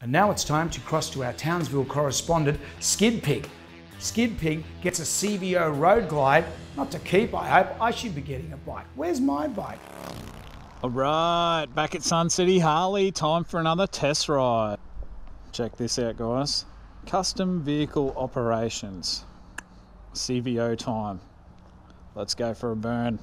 And now it's time to cross to our Townsville correspondent, Skidpig. Skid Pig gets a CVO road glide, not to keep, I hope. I should be getting a bike. Where's my bike? All right, back at Sun City Harley, time for another test ride. Check this out, guys. Custom vehicle operations. CVO time. Let's go for a burn.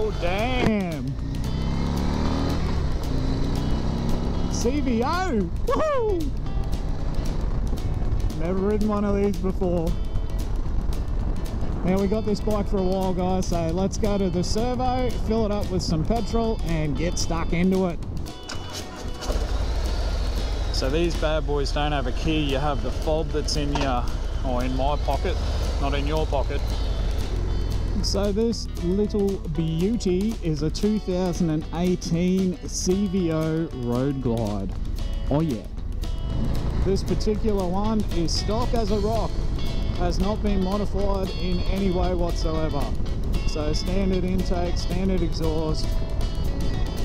Oh, damn. CVO! Woohoo! Never ridden one of these before. Now we got this bike for a while guys, so let's go to the servo, fill it up with some petrol and get stuck into it. So these bad boys don't have a key, you have the fob that's in your, or in my pocket, not in your pocket. So this little beauty is a 2018 CVO Road Glide. Oh yeah. This particular one is stock as a rock, has not been modified in any way whatsoever. So standard intake, standard exhaust.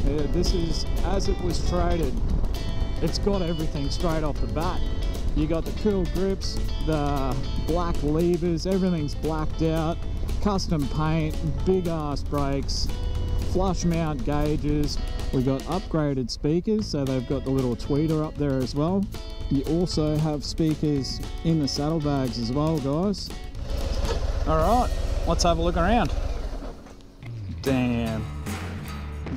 Yeah, this is as it was traded. It's got everything straight off the bat. You got the cool grips, the black levers, everything's blacked out custom paint, big ass brakes, flush mount gauges. We've got upgraded speakers, so they've got the little tweeter up there as well. You also have speakers in the saddlebags as well, guys. All right, let's have a look around. Damn,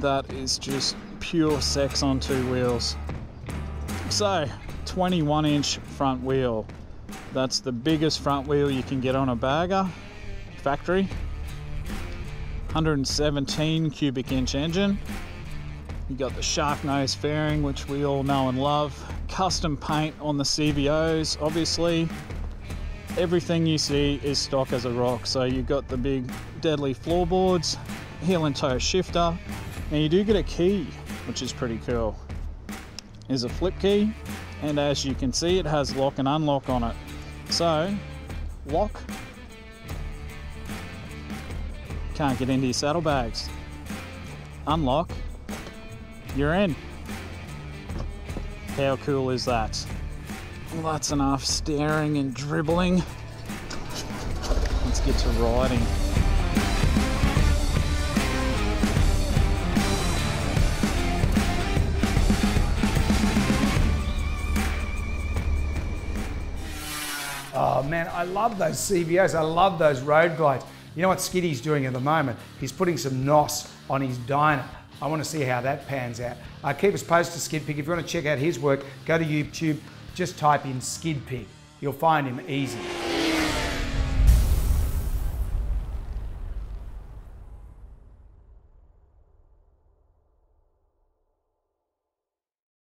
that is just pure sex on two wheels. So, 21 inch front wheel. That's the biggest front wheel you can get on a bagger factory. 117 cubic inch engine. You got the shark nose fairing, which we all know and love. Custom paint on the CVOs, obviously. Everything you see is stock as a rock. So you've got the big deadly floorboards, heel and toe shifter, and you do get a key, which is pretty cool. Is a flip key, and as you can see, it has lock and unlock on it. So, lock can't get into your saddlebags. Unlock, you're in. How cool is that? Well, that's enough staring and dribbling. Let's get to riding. Oh man, I love those CVOs. I love those road glides. You know what Skiddy's doing at the moment? He's putting some NOS on his Dyna. I want to see how that pans out. Uh, keep us posted, Skidpig. If you want to check out his work, go to YouTube, just type in Skidpig. You'll find him easy.